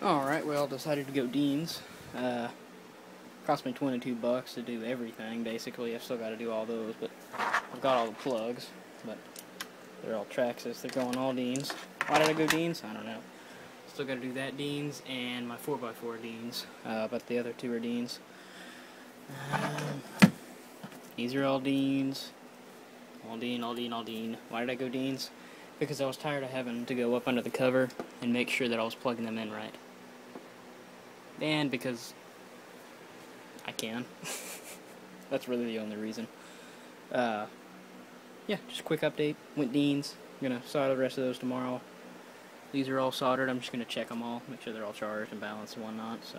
Alright, well, decided to go Deans. Uh, cost me 22 bucks to do everything, basically. I've still got to do all those, but I've got all the plugs. But they're all Traxxas. They're going all Deans. Why did I go Deans? I don't know. Still got to do that Deans and my 4x4 Deans. Uh, but the other two are Deans. Um, these are all Deans. All Dean, all Dean, all Dean. Why did I go Deans? Because I was tired of having to go up under the cover and make sure that I was plugging them in right and because I can. That's really the only reason. Uh, yeah, just quick update. Went Deans. I'm gonna solder the rest of those tomorrow. These are all soldered. I'm just gonna check them all, make sure they're all charged and balanced and whatnot. So.